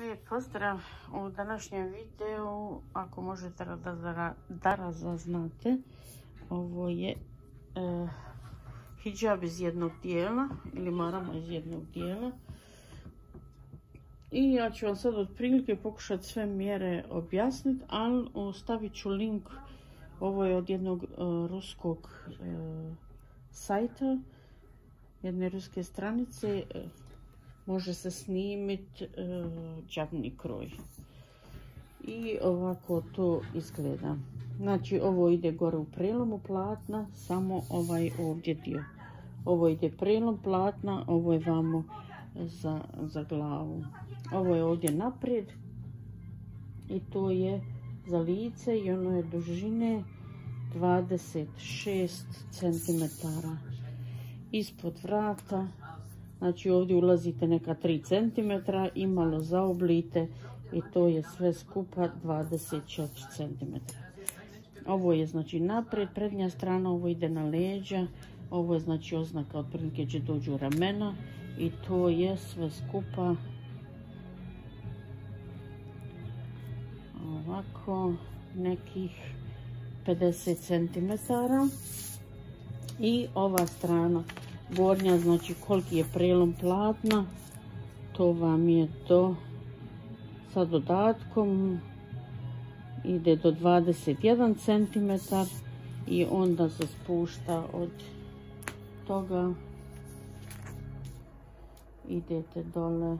Lijep pozdrav u današnjem videu. Ako možete da, da razaznate, ovo je e, hijab iz jednog dijela ili marama iz jednog dijela. I ja ću vam sad otprilike pokušati sve mjere objasniti, ali stavit ću link. Ovo je od jednog e, ruskog e, sajta, jedne ruske stranice može se snimiti e, kroj. I ovako to izgleda. Znači ovo ide gore u prelomu platna, samo ovaj ovdje dio. Ovo ide prelom platna, ovo je vamo za, za glavu. Ovo je ovdje naprijed i to je za lice i ono je dužine 26 cm. Ispod vrata Znači ovdje ulazite neka 3 cm i malo zaoblite i to je sve skupa 24 cm. Ovo je znači naprijed, prednja strana, ovo ide na leđa, ovo je znači oznaka otprilike će dođu ramena i to je sve skupa ovako nekih 50 cm i ova strana gornja, znači koliki je prelom platna, to vam je to sa dodatkom, ide do 21 cm i onda se spušta od toga, idete dole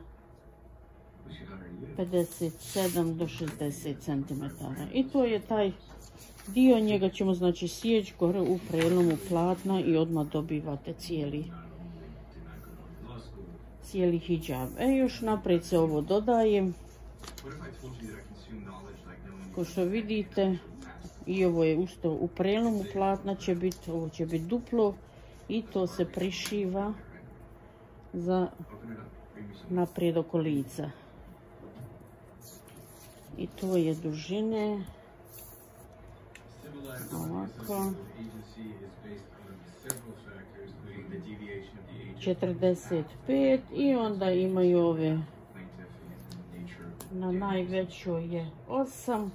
57 do 60 cm. I to je taj dio, njega ćemo znači sjeći gore u prelomu platna i odmah dobivate cijeli cijeli hijab. E, još naprijed se ovo dodajem. Ko što vidite, i ovo je usto u prelomu platna će biti, ovo će biti duplo i to se prišiva za naprijed oko lica. I to je dužine 45 i onda imaju ove. Na najvećoj je 8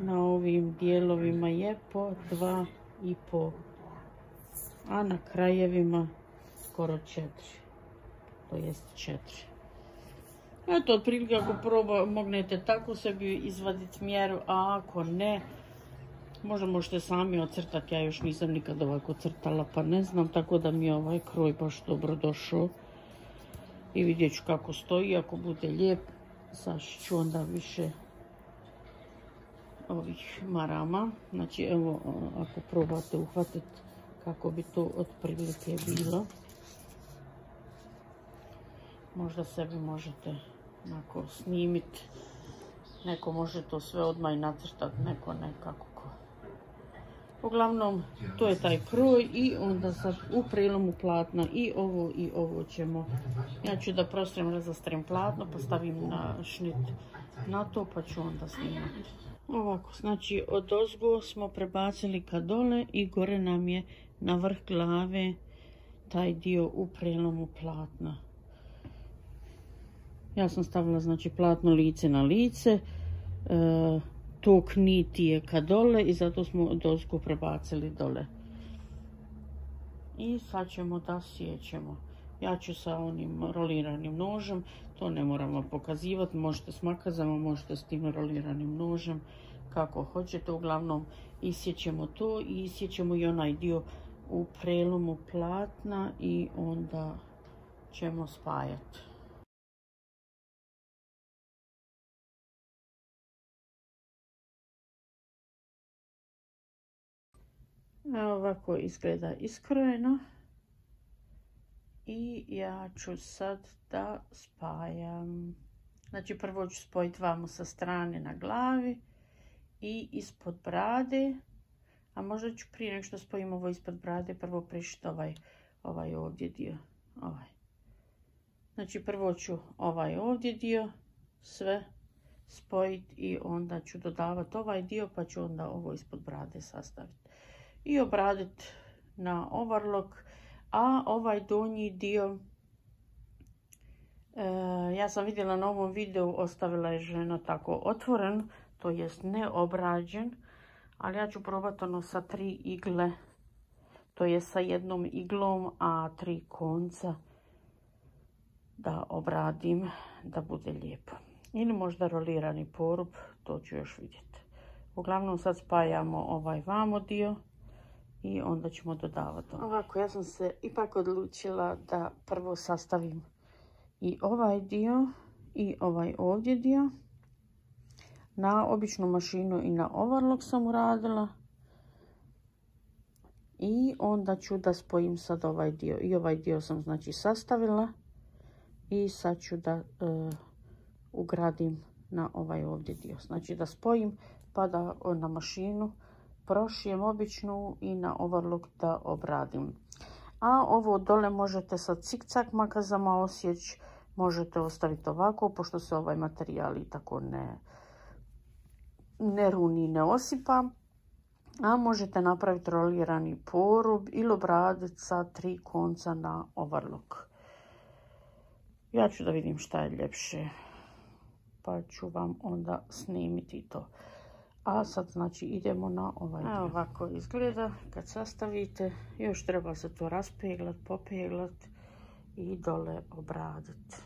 na ovim dijelovima je po 2,5 a na krajevima skoro 4 to jest 4 Eto, otprilike ako proba, mognete tako sebi izvaditi mjeru, a ako ne, Možda možete sami ocrtati, ja još nisam nikad ovako crtala pa ne znam, tako da mi je ovaj kroj baš dobro došao. I vidjet ću kako stoji, ako bude lijep, saši ću onda više ovih marama. Znači evo, ako probate uhvatiti kako bi to otprilike bilo. Možda sebi možete onako snimiti. Neko može to sve odmah i nacrtati, neko nekako Uglavnom, to je taj kroj i onda sad u prilomu platna i ovo i ovo ćemo. Ja ću da prostrem razastrem platno, postavim na šnit na to pa ću onda snimati. Ovako, znači od ozgo smo prebacili ka dole i gore nam je na vrh glave taj dio u prelomu platna. Ja sam stavila znači platno lice na lice. E, tok niti je ka dole i zato smo dosku prebacili dole. I sad ćemo da sjećemo. Ja ću sa onim roliranim nožem, to ne moramo pokazivati, možete s makazama, možete s tim roliranim nožem, kako hoćete. Uglavnom isjećemo to i isjećemo i onaj dio u prelomu platna i onda ćemo spajati. Ovako izgleda iskrojeno. I ja ću sad da spajam. Znači prvo ću spojiti vamo sa strane na glavi i ispod brade. A možda ću prije nego što spojim ovo ispod brade prvo prišiti ovaj, ovaj ovdje dio. Ovaj. Znači prvo ću ovaj ovdje dio sve spojiti i onda ću dodavati ovaj dio pa ću onda ovo ispod brade sastaviti i obraditi na overlock, a ovaj donji dio E, ja sam vidjela na ovom videu, ostavila je žena tako otvoren, to jest neobrađen, ali ja ću probati ono sa tri igle, to je sa jednom iglom, a tri konca da obradim, da bude lijepo. Ili možda rolirani porub, to ću još vidjeti. Uglavnom sad spajamo ovaj vamo dio i onda ćemo dodavati. Ovako, ja sam se ipak odlučila da prvo sastavim i ovaj dio i ovaj ovdje dio. Na običnu mašinu i na overlock sam uradila. I onda ću da spojim sad ovaj dio. I ovaj dio sam znači sastavila. I sad ću da e, ugradim na ovaj ovdje dio. Znači da spojim pa da na mašinu prošijem običnu i na overlock da obradim. A ovo dole možete sa cikcak makazama osjeći, možete ostaviti ovako, pošto se ovaj materijal i tako ne, ne runi, ne osipa. A možete napraviti rolirani porub ili obraditi sa tri konca na overlock. Ja ću da vidim šta je ljepše, pa ću vam onda snimiti to. A sad znači idemo na ovaj dio. ovako izgleda kad sastavite. Još treba se to raspeglat, popeglat i dole obraditi.